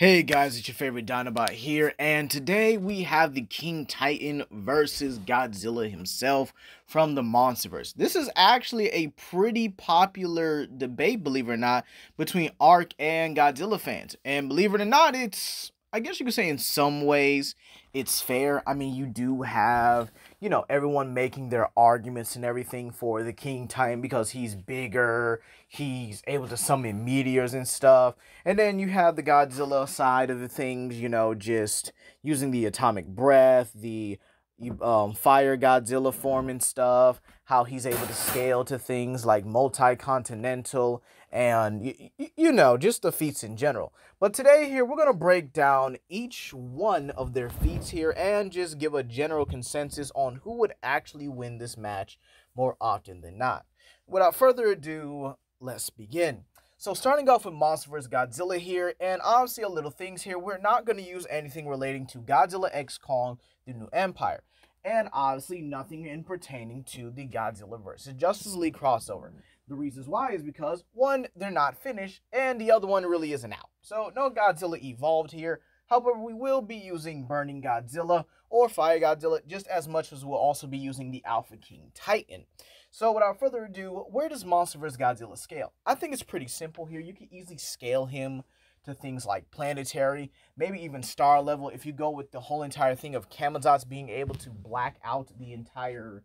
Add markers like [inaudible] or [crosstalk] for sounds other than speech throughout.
Hey guys, it's your favorite Dinobot here, and today we have the King Titan versus Godzilla himself from the Monsterverse. This is actually a pretty popular debate, believe it or not, between Ark and Godzilla fans. And believe it or not, it's, I guess you could say in some ways, it's fair. I mean, you do have, you know, everyone making their arguments and everything for the King Titan because he's bigger, he's able to summon meteors and stuff. And then you have the Godzilla side of the things, you know, just using the atomic breath, the um, fire Godzilla form and stuff, how he's able to scale to things like multi-continental and you, you know just the feats in general but today here we're going to break down each one of their feats here and just give a general consensus on who would actually win this match more often than not without further ado let's begin so starting off with Monsterverse Godzilla here, and obviously a little things here, we're not going to use anything relating to Godzilla X Kong, the New Empire and obviously nothing in pertaining to the Godzilla vs. Justice League crossover. The reasons why is because one, they're not finished, and the other one really isn't out. So no Godzilla evolved here. However, we will be using Burning Godzilla or Fire Godzilla just as much as we'll also be using the Alpha King Titan. So without further ado, where does Monsterverse Godzilla scale? I think it's pretty simple here. You can easily scale him to things like planetary, maybe even star level. If you go with the whole entire thing of Camazotz being able to black out the entire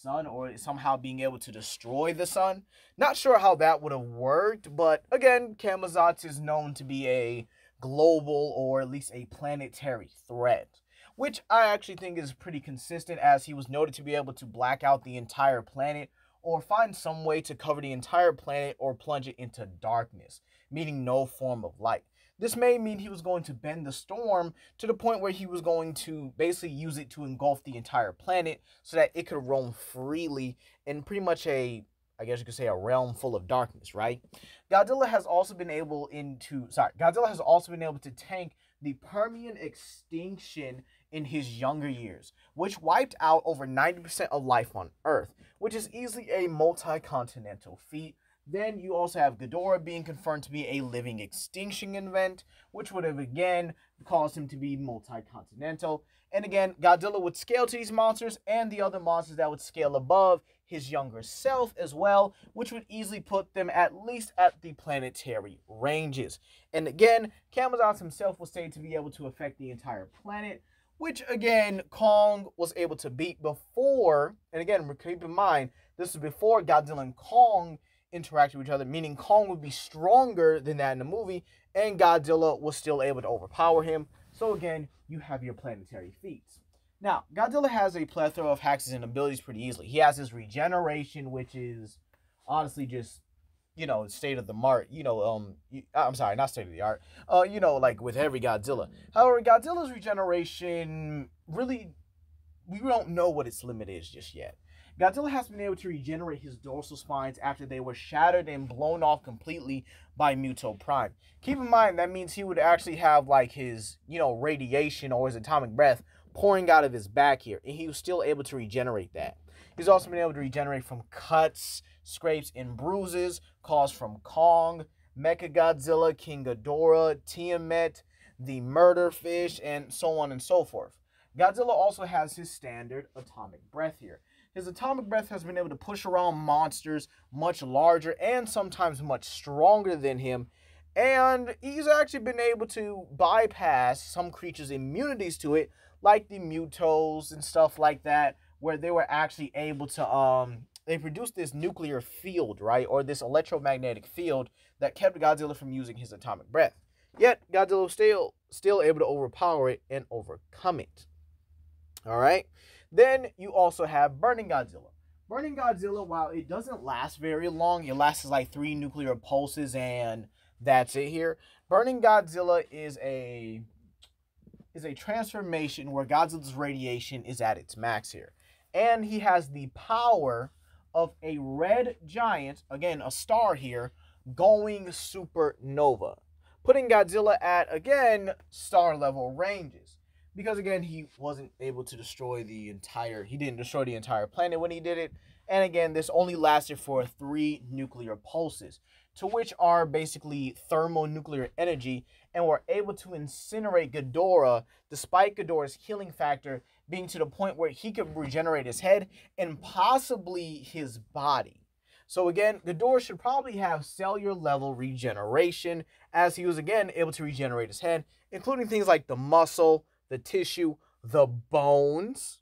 sun or somehow being able to destroy the sun. Not sure how that would have worked, but again, Camazotz is known to be a global or at least a planetary threat, which I actually think is pretty consistent as he was noted to be able to black out the entire planet or find some way to cover the entire planet or plunge it into darkness meaning no form of light. This may mean he was going to bend the storm to the point where he was going to basically use it to engulf the entire planet so that it could roam freely in pretty much a I guess you could say a realm full of darkness, right? Godzilla has also been able into sorry, Godzilla has also been able to tank the Permian extinction in his younger years, which wiped out over 90% of life on Earth, which is easily a multi-continental feat then you also have Ghidorah being confirmed to be a living extinction event, which would have again caused him to be multi-continental. And again, Godzilla would scale to these monsters and the other monsters that would scale above his younger self as well, which would easily put them at least at the planetary ranges. And again, Camazotz himself was said to be able to affect the entire planet, which again, Kong was able to beat before, and again, keep in mind, this is before Godzilla and Kong interact with each other, meaning Kong would be stronger than that in the movie, and Godzilla was still able to overpower him. So again, you have your planetary feats. Now, Godzilla has a plethora of hacks and abilities pretty easily. He has his regeneration, which is honestly just, you know, state of the art. You know, um, I'm sorry, not state of the art. Uh, you know, like with every Godzilla. However, Godzilla's regeneration really, we don't know what its limit is just yet. Godzilla has been able to regenerate his dorsal spines after they were shattered and blown off completely by Muto Prime. Keep in mind that means he would actually have like his, you know, radiation or his atomic breath pouring out of his back here, and he was still able to regenerate that. He's also been able to regenerate from cuts, scrapes, and bruises caused from Kong, Mecha Godzilla, King Ghidorah, Tiamat, the Murder Fish, and so on and so forth. Godzilla also has his standard atomic breath here. His atomic breath has been able to push around monsters much larger and sometimes much stronger than him. And he's actually been able to bypass some creatures' immunities to it, like the Mutos and stuff like that, where they were actually able to um they produced this nuclear field, right? Or this electromagnetic field that kept Godzilla from using his atomic breath. Yet Godzilla was still still able to overpower it and overcome it. All right. Then you also have Burning Godzilla. Burning Godzilla, while it doesn't last very long, it lasts like three nuclear pulses and that's it here. Burning Godzilla is a is a transformation where Godzilla's radiation is at its max here. And he has the power of a red giant, again, a star here, going supernova, putting Godzilla at, again, star level ranges because again he wasn't able to destroy the entire he didn't destroy the entire planet when he did it and again this only lasted for three nuclear pulses to which are basically thermonuclear energy, and were able to incinerate Ghidorah, despite Ghidorah's healing factor being to the point where he could regenerate his head and possibly his body. So again, Ghidorah should probably have cellular level regeneration, as he was again able to regenerate his head, including things like the muscle, the tissue, the bones.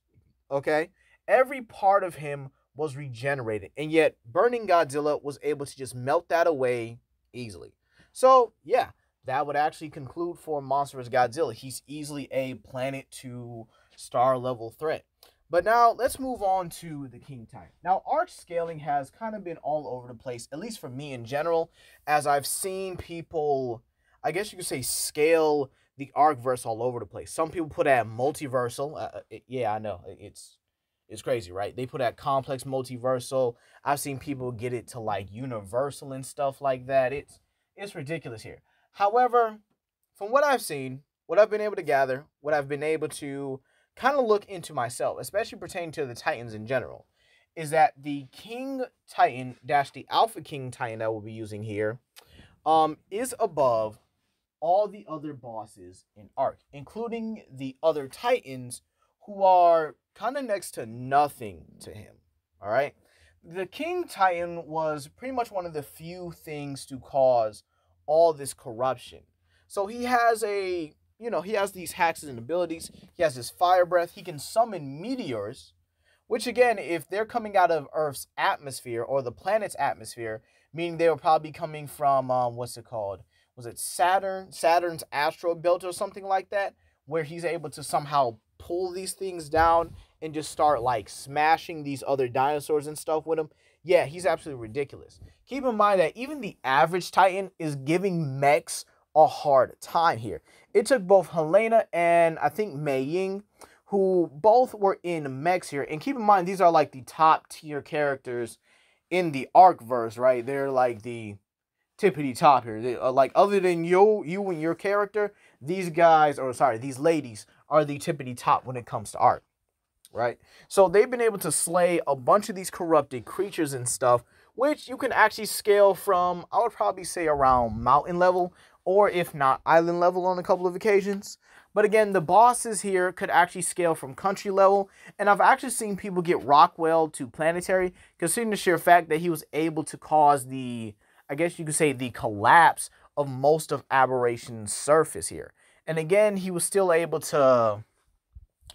Okay, every part of him was regenerated, and yet Burning Godzilla was able to just melt that away easily. So, yeah, that would actually conclude for Monsterverse Godzilla. He's easily a planet to star level threat. But now let's move on to the King Titan. Now, Ark scaling has kind of been all over the place, at least for me in general, as I've seen people, I guess you could say, scale the Ark verse all over the place. Some people put at multiversal. Uh, it, uh, yeah, I know it's it's crazy, right? They put that complex multiversal. I've seen people get it to like universal and stuff like that. It's it's ridiculous here. However, from what I've seen, what I've been able to gather, what I've been able to kind of look into myself, especially pertaining to the Titans in general, is that the King Titan dash the Alpha King Titan that we'll be using here, um, is above all the other bosses in Ark, including the other Titans who are kind of next to nothing to him. All right. The King Titan was pretty much one of the few things to cause all this corruption. So he has a, you know, he has these hacks and abilities. He has his fire breath. He can summon meteors, which again, if they're coming out of Earth's atmosphere or the planet's atmosphere, meaning they were probably coming from um, what's it called? Was it Saturn? Saturn's asteroid belt or something like that, where he's able to somehow pull these things down and just start like smashing these other dinosaurs and stuff with him, yeah, he's absolutely ridiculous. Keep in mind that even the average Titan is giving mechs a hard time here. It took both Helena and I think Mei Yin, who both were in mechs here. And keep in mind, these are like the top tier characters in the Ark verse, right? They're like the tippity top here. They, uh, like other than you, you and your character, these guys, or sorry, these ladies are the tippity top when it comes to Ark, right? So they've been able to slay a bunch of these corrupted creatures and stuff, which you can actually scale from, I would probably say around mountain level, or if not island level on a couple of occasions. But again, the bosses here could actually scale from country level, and I've actually seen people get Rockwell to planetary, considering the sheer fact that he was able to cause the, I guess you could say, the collapse of most of Aberration's surface here. And again, he was still able to,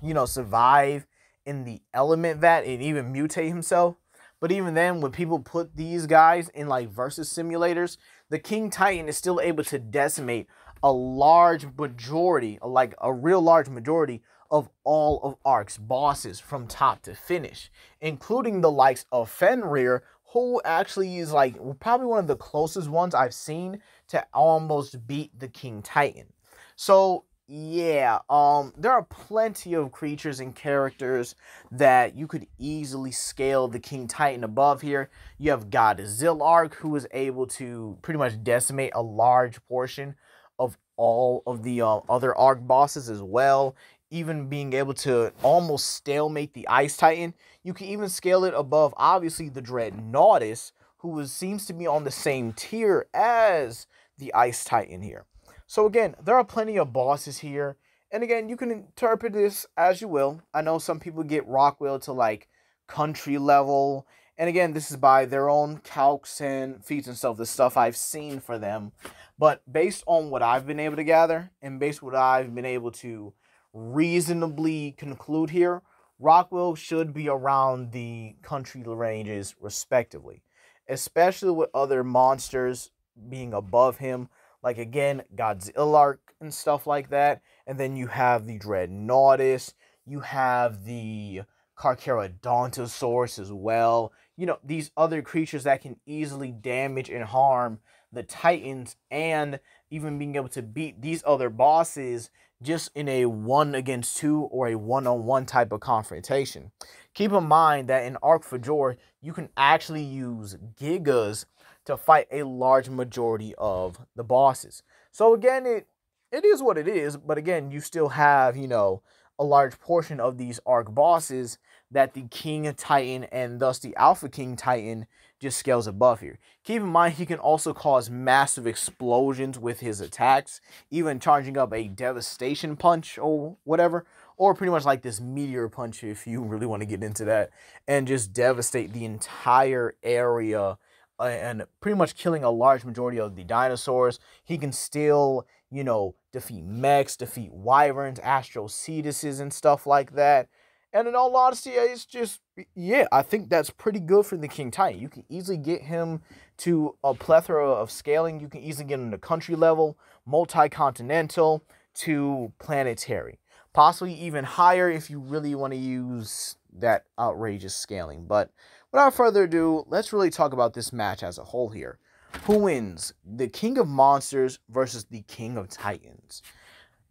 you know, survive in the element vat and even mutate himself. But even then, when people put these guys in like versus simulators, the King Titan is still able to decimate a large majority, like a real large majority of all of Ark's bosses from top to finish, including the likes of Fenrir, who actually is like probably one of the closest ones I've seen to almost beat the King Titan. So yeah, um, there are plenty of creatures and characters that you could easily scale the King Titan above here. You have Godzilla is able to pretty much decimate a large portion of all of the uh, other Ark bosses as well. Even being able to almost stalemate the Ice Titan. You can even scale it above, obviously, the Dreadnoughtus, who seems to be on the same tier as the Ice Titan here. So again, there are plenty of bosses here. And again, you can interpret this as you will. I know some people get Rockwell to like country level. And again, this is by their own calcs and feats and stuff, the stuff I've seen for them. But based on what I've been able to gather and based what I've been able to reasonably conclude here, Rockwell should be around the country ranges respectively, especially with other monsters being above him like again, Godzilla and stuff like that. And then you have the Dreadnoughtus. You have the Carcharodontosaurus as well. You know, these other creatures that can easily damage and harm the Titans and even being able to beat these other bosses just in a one against two or a one on one type of confrontation. Keep in mind that in Ark-Fjordur, you can actually use Gigas to fight a large majority of the bosses. So again, it it is what it is, but again, you still have, you know, a large portion of these Ark bosses that the King Titan and thus the Alpha King Titan just scales above here. Keep in mind, he can also cause massive explosions with his attacks, even charging up a devastation punch or whatever, or pretty much like this meteor punch if you [laughs] really want to get into that, and just devastate the entire area and pretty much killing a large majority of the dinosaurs. He can still, you know, defeat mechs, defeat wyverns, astral and stuff like that. And in all honesty, it's just, yeah, I think that's pretty good for the King Titan. You can easily get him to a plethora of scaling. You can easily get him to country level, multi continental, to planetary. Possibly even higher if you really want to use that outrageous scaling. But without further ado, let's really talk about this match as a whole here. Who wins? The King of Monsters versus the King of Titans.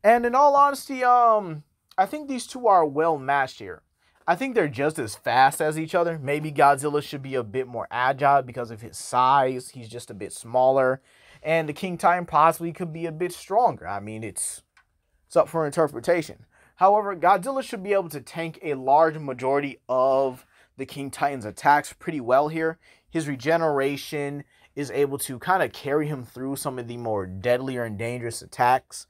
And in all honesty, um, I think these two are well matched here. I think they're just as fast as each other. Maybe Godzilla should be a bit more agile because of his size. He's just a bit smaller. And the King Titan possibly could be a bit stronger. I mean, it's it's up for interpretation. However, Godzilla should be able to tank a large majority of the King Titan's attacks pretty well here. His regeneration is able to kind of carry him through some of the more deadlier and dangerous attacks.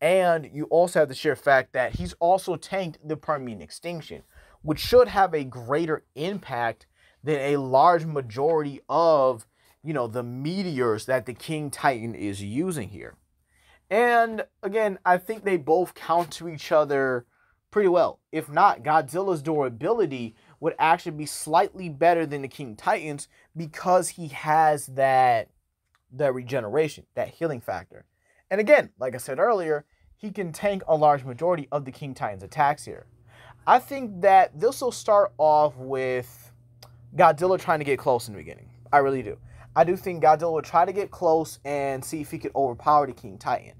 And you also have the sheer fact that he's also tanked the Permian extinction, which should have a greater impact than a large majority of, you know, the meteors that the King Titan is using here. And again, I think they both count to each other pretty well. If not, Godzilla's durability would actually be slightly better than the King Titans because he has that that regeneration, that healing factor. And again, like I said earlier, he can tank a large majority of the King Titan's attacks here. I think that this will start off with Godzilla trying to get close in the beginning. I really do. I do think Godzilla will try to get close and see if he could overpower the King Titan.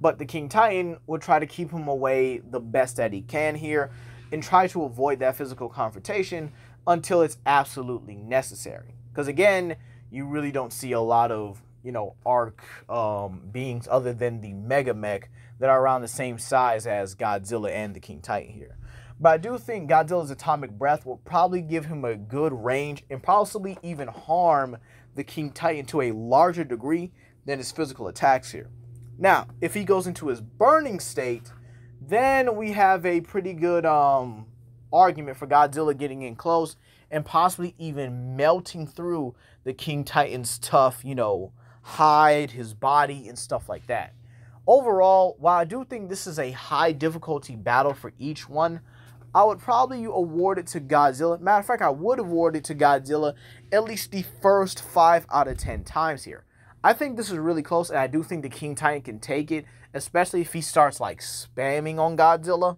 But the King Titan will try to keep him away the best that he can here and try to avoid that physical confrontation until it's absolutely necessary. Because again, you really don't see a lot of, you know, Ark um, beings other than the Mega Mech that are around the same size as Godzilla and the King Titan here. But I do think Godzilla's atomic breath will probably give him a good range and possibly even harm the King Titan to a larger degree than his physical attacks here. Now, if he goes into his burning state, then we have a pretty good um, argument for Godzilla getting in close and possibly even melting through the King Titan's tough, you know, hide, his body, and stuff like that. Overall, while I do think this is a high difficulty battle for each one, I would probably award it to Godzilla. Matter of fact, I would award it to Godzilla at least the first five out of ten times here. I think this is really close, and I do think the King Titan can take it, especially if he starts like spamming on Godzilla.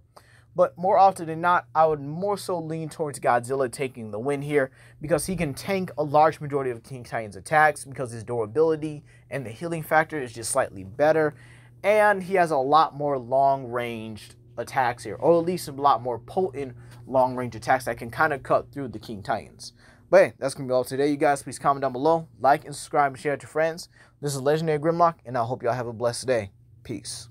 But more often than not, I would more so lean towards Godzilla taking the win here because he can tank a large majority of King Titan's attacks because his durability and the healing factor is just slightly better and he has a lot more long ranged attacks here, or at least a lot more potent long range attacks that can kind of cut through the King Titans. But hey, that's gonna be all today, you guys. Please comment down below, like and subscribe and share it to friends. This is Legendary Grimlock, and I hope y'all have a blessed day. Peace.